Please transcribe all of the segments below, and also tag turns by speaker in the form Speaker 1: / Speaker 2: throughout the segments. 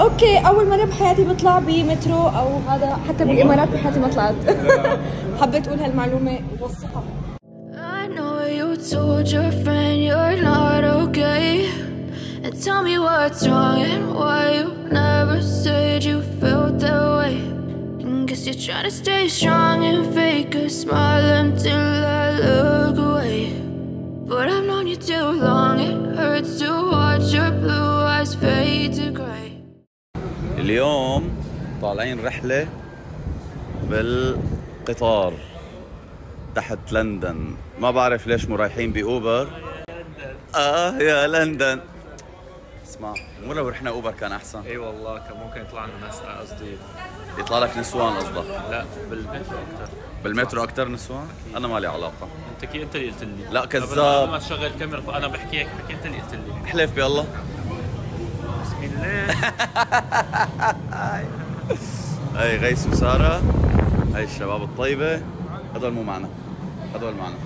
Speaker 1: أوكي أول مرة بحياتي بطلع بمترو أو هذا حتى بالامارات بحياتي ما طلعت. حبيت
Speaker 2: أقول هالمعلومة ووصفها But I've known you too long, it hurts to watch your blue eyes fade to grey
Speaker 3: اليوم طالعين رحلة بالقطار تحت لندن. ما بعرف ليش مو رايحين بأوبر. آه يا لندن. اسمع مو لو رحنا أوبر كان أحسن.
Speaker 4: إي والله كان ممكن يطلع لنا ناس قصدي.
Speaker 3: يطلع لك نسوان قصدك؟
Speaker 4: لا بالمترو أكثر
Speaker 3: بالمترو أكثر نسوان؟ أنا مالي علاقة.
Speaker 4: أنت كي أنت اللي قلت لي.
Speaker 3: لا، كذاب.
Speaker 4: ما تشغل الكاميرا فأنا بحكي هيك بحكي أنت اللي قلت لي.
Speaker 3: احلف بالله هاي غيس وسارة هاي الشباب الطيبة هدول مو معنا هدول معنا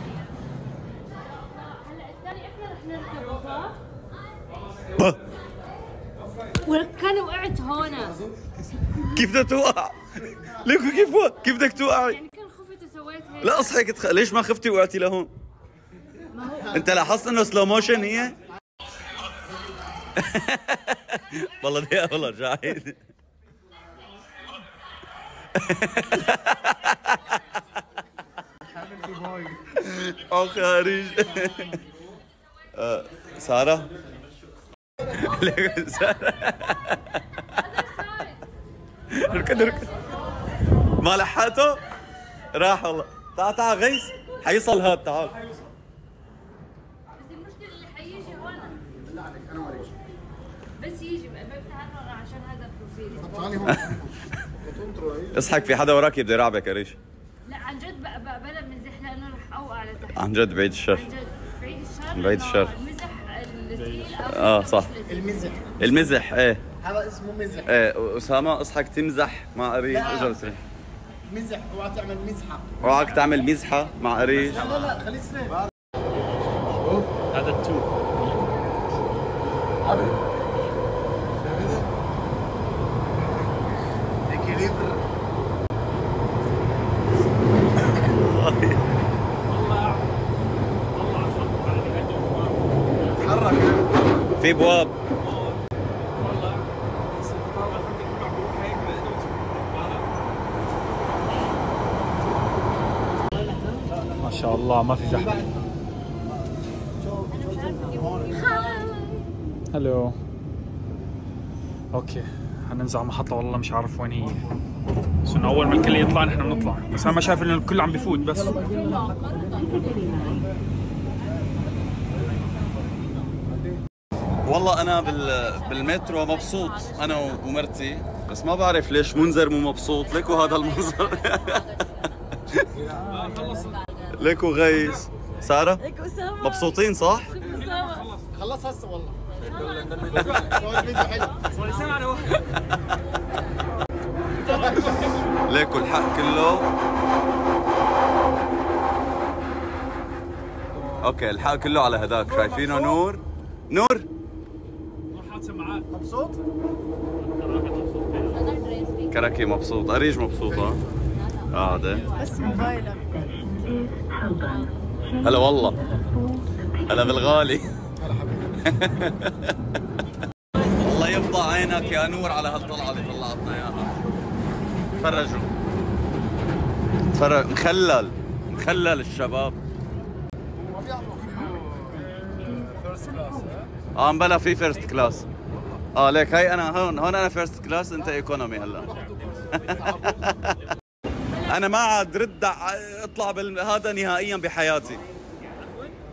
Speaker 5: كان وقعت هنا
Speaker 3: كيف بدك توقع؟ ليكو كيف وقع؟ كيف بدك توقعي؟
Speaker 5: يعني كان خفت وسويت هيك
Speaker 3: لا اصحي كتخ... ليش ما خفتي وقعتي لهون؟ أنت لاحظت إنه سلو موشن هي؟ والله دي والله جاهد أو خارج سارة سارة ركض ركض ما لحقته راح والله تعال تعال غيث حيصل هاد تعال
Speaker 5: بس المشكلة اللي حيجي هون بس يجي عنه عشان هذا بروفيلي
Speaker 3: اصحك في حدا وراك بده يرعبك يا ريش.
Speaker 5: لا عن جد بقى بقى بلا مزح لأنه رح اوقع لتحت
Speaker 3: عن جد بعيد الشر.
Speaker 5: عن جد بعيد الشر
Speaker 3: بعيد الشر.
Speaker 5: المزح الثقيل أو
Speaker 3: آه صح.
Speaker 6: المزح.
Speaker 3: المزح إيه.
Speaker 6: هذا اسمه مزح.
Speaker 3: إيه أسامة اصحك تمزح مع قريش
Speaker 6: لا.
Speaker 3: اجا.
Speaker 6: مزح اوعى تعمل مزحة.
Speaker 3: اوعك تعمل مزحة مع قريش
Speaker 6: لا لا خليه سنين
Speaker 4: هذا التو
Speaker 6: اكيليبر
Speaker 3: في بواب.
Speaker 4: ما شاء الله ما في زحمة. هلأ okay حننزل على محطة والله مش عارف وين هي. بس أول ما الكل يطلع نحن بنطلع. بس أنا ما شايف إنه الكل عم بفوت بس.
Speaker 3: والله أنا بال... بالمترو مبسوط أنا ومرتي. بس ما بعرف ليش منذر مو مبسوط. ليكو هذا المنظر؟ ليكو غيس. سارة؟
Speaker 1: هيك أسامة.
Speaker 3: مبسوطين صح؟
Speaker 6: خلص هسه والله.
Speaker 3: ليكو الحق كله. أوكي الحق كله على هذاك. شايفينه نور؟ نور؟
Speaker 6: مبسوط؟
Speaker 3: كركي مبسوط. أريج مبسوطه آه ده.
Speaker 1: بس موبايلك
Speaker 3: هلا والله. هلا بالغالي. الله يفضى عينك يا نور على هالطلعة اللي طلعتنا إياها. تفرجوا. تفرج مخلل مخلل الشباب. آه مبلا في first class آه ليك هاي أنا هون هون أنا first class أنت economy هلا. أنا ما عاد رد اطلع بال... هذا نهائيا بحياتي.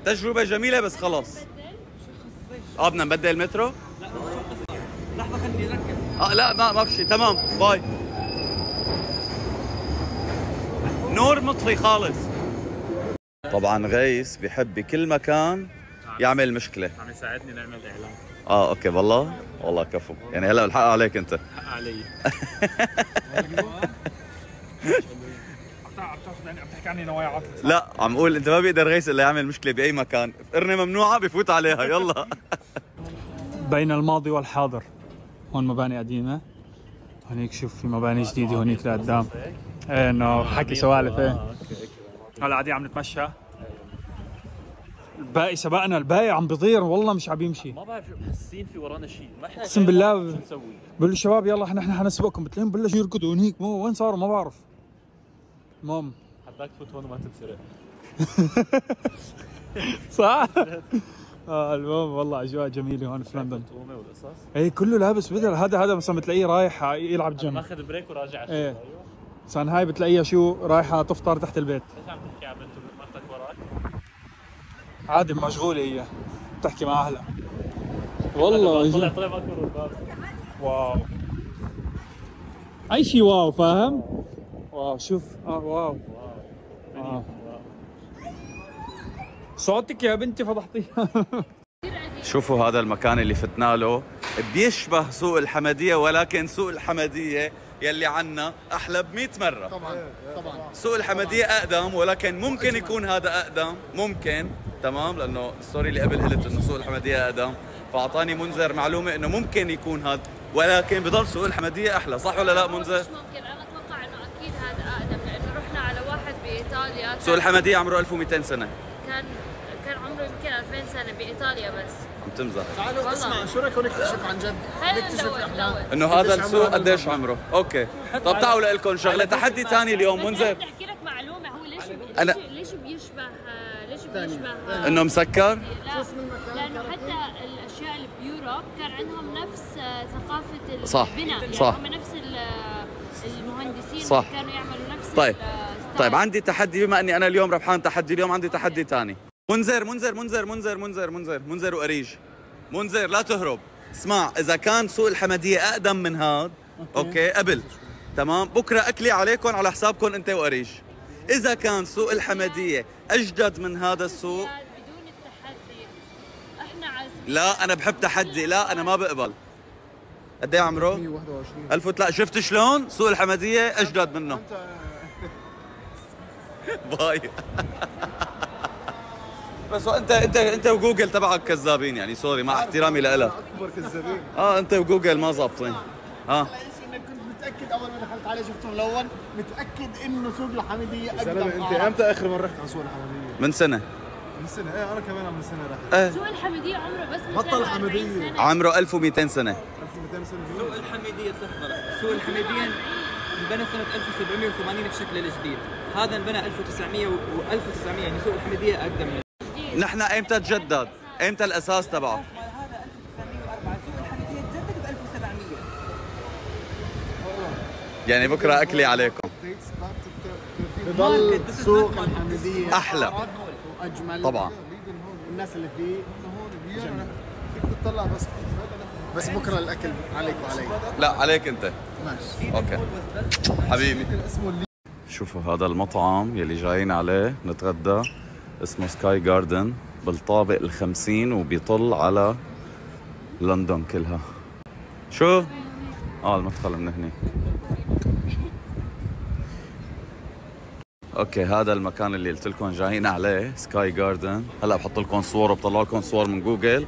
Speaker 3: تجربة جميلة بس خلص آه بدنا نبدل المترو؟ لحظه خليني اركب آه لا ما ما في شيء تمام باي. نور مطفي خالص. طبعا غيس بحب بكل مكان يعمل مشكلة.
Speaker 4: عم يساعدني نعمل إعلان.
Speaker 3: آه okay والله. والله كفو. يعني هلا الحق عليك انت.
Speaker 4: حق علي. عم تحكي عني نوايا عطله
Speaker 3: لا عم أقول انت ما بيقدر غيس إلا يعمل مشكلة بأي مكان. قرنة ممنوعة بفوت عليها. يلا.
Speaker 4: بين الماضي والحاضر. هون مباني قديمة. هونيك شوف في مباني جديدة هونيك لقدام. إيه إنه حكي سوالف إيه. هلا قاعدين عم نتمشى. الباقي سبقنا الباقي عم بيطير والله مش عم يمشي.
Speaker 7: ما بعرف حاسين في ورانا شيء ما إحنا
Speaker 4: أقسم بالله.
Speaker 7: شو نسوي؟
Speaker 4: بقول الشباب يلا إحنا إحنا حنسبقكم. بتلاقيهم بلشوا يركضوا هنيك. مو وين صاروا؟ ما بعرف. المهم.
Speaker 7: حباك تفوت هون وما تنسرق.
Speaker 4: صح؟ آه المهم والله أجواء جميلة هون في لندن. اي كله لابس بدل. هذا هذا مثلا بتلاقيه رايح يلعب جيم
Speaker 7: ماخذ break وراجع على إيه.
Speaker 4: أيوه هاي بتلاقيها شو رايحة تفطر تحت البيت.
Speaker 7: ليش عم تحكي على بنت مرتك وراك؟
Speaker 4: عادي مشغوله هي. بتحكي مع أهلها. والله
Speaker 7: طلع طلع الباب.
Speaker 4: wow. أي شيء wow فاهم؟ wow شوف. آه wow. آه. صوتك يا بنتي فضحتيها
Speaker 3: شوفوا هذا المكان اللي فتنا له. بيشبه سوق الحميدية ولكن سوق الحميدية يلي عنا أحلى ب 100 مرة.
Speaker 6: طبعا طبعا.
Speaker 3: سوق الحميدية أقدم ولكن ممكن يكون هذا أقدم. ممكن. تمام؟ لأنه ال story اللي قبل قلت إنه سوق الحميدية أقدم. فأعطاني منذر معلومة إنه ممكن يكون هذا ولكن بضل سوق الحمدية أحلى. صح ولا لا منذر؟
Speaker 5: مش ممكن. أنا أتوقع إنه أكيد هذا أقدم لأنه رحنا على واحد بإيطاليا.
Speaker 3: سوق الحمدية عمره 1200 سنة.
Speaker 5: كان كان عمره يمكن 2000 سنة بإيطاليا بس.
Speaker 3: تمزح.
Speaker 6: تعالوا. اسمع شو رايكم نكتشف عن جد؟ نكتشف
Speaker 5: إحنا
Speaker 3: إنه هذا السوق قديش؟ عمره. أوكي. طب تعالوا لكم شغلة. تحدي ثاني اليوم منذر.
Speaker 5: بدي أحكي لك معلومة. هو ليش
Speaker 3: أنا-
Speaker 5: ليش ليش بيشبه ليش بيشبه
Speaker 3: إنه مسكر؟
Speaker 5: لا. لأنه حتى الأشياء اللي ب Europe كان عندهم نفس آه، ثقافة
Speaker 3: صح،
Speaker 5: البناء. يعني
Speaker 3: صح.
Speaker 5: هم نفس ال- المهندسين
Speaker 3: صح.
Speaker 5: كانوا يعملوا نفس
Speaker 3: طيب.
Speaker 5: ال style.
Speaker 3: طيب عندي تحدي بما إني أنا اليوم ربحان تحدي اليوم عندي تحدي ثاني. منذر منذر منذر منذر منذر منذر منذر وأريج. منذر لا تهرب. اسمع إذا كان سوق الحميدية أقدم من هاد okay. قبل. تمام؟ بكرة أكلي عليكم على حسابكم أنت واريج إذا كان سوق الحميدية أجدد من هذا السوق
Speaker 5: بدون التحدي. إحنا عازمين.
Speaker 3: لا أنا بحب تحدي. لا أنا ما بقبل. قد إيه عمره؟
Speaker 6: 121
Speaker 3: ألف وتلا شفت شلون؟ سوق الحمدية أجدد منه. باي. بس انت انت انت وجوجل تبعك كذابين يعني sorry مع احترامي لك
Speaker 6: أكبر كذابين.
Speaker 3: آه انت وجوجل ما ظابطين.
Speaker 6: آه. متأكد أول ما دخلت عليه شفته ملون متأكد إنه سوق الحمديه
Speaker 8: أقدم زلمة
Speaker 6: أنت.
Speaker 8: إمتى آخر مرة رحت على سوق الحمديه؟
Speaker 3: من سنة؟
Speaker 8: من سنة إيه أنا كمان من سنة رحت.
Speaker 3: إيه.
Speaker 5: سوق الحمدية عمره بس
Speaker 8: بطل
Speaker 5: 240
Speaker 8: حمدية.
Speaker 5: سنة.
Speaker 3: عمره 1200 سنة.
Speaker 8: 1200 سنة.
Speaker 9: سوق الحميدية لحظة سوق الحميدية انبنى سنة 1780 بشكل الجديد هذا انبنى 1900 و 1900 يعني سوق الحميدية أقدم. من
Speaker 3: نحن ايمتى تجدد؟ ايمتى الأساس تبعه؟
Speaker 9: هذا 1904 سوق الحميدية تجدد ب 1700
Speaker 3: يعني بكرة أكلي عليكم.
Speaker 6: بضل سوق الحمديه أحلى. وأجمل.
Speaker 3: طبعا.
Speaker 6: الناس اللي فيه.
Speaker 8: فيك تطلع بس
Speaker 6: بس بكرة الأكل عليك وعلي.
Speaker 3: لا عليك أنت.
Speaker 6: ماشي.
Speaker 3: أوكي. حبيبي. شوفوا هذا المطعم يلي جايين عليه. نتغدى. اسمه Sky Garden بالطابق الخمسين وبيطل على لندن كلها. شو؟ آه المدخل من هني. okay هذا المكان اللي قلت لكم جايين عليه Sky Garden هلا بحط لكم صور وبطلع لكم صور من جوجل.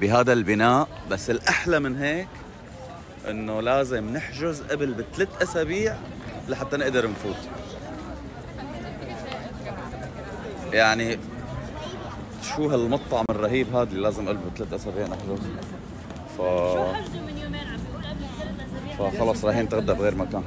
Speaker 3: بهذا البناء بس الأحلى من هيك إنه لازم نحجز قبل بثلاث أسابيع لحتى نقدر نفوت. يعني شو هالمطعم الرهيب هذا اللي لازم قبل بثلاث أسابيع نحجز ف
Speaker 5: حجزوا من يومين عم بيقول قبل ثلاث أسابيع؟
Speaker 3: فخلص رايحين نتغدى بغير مكان.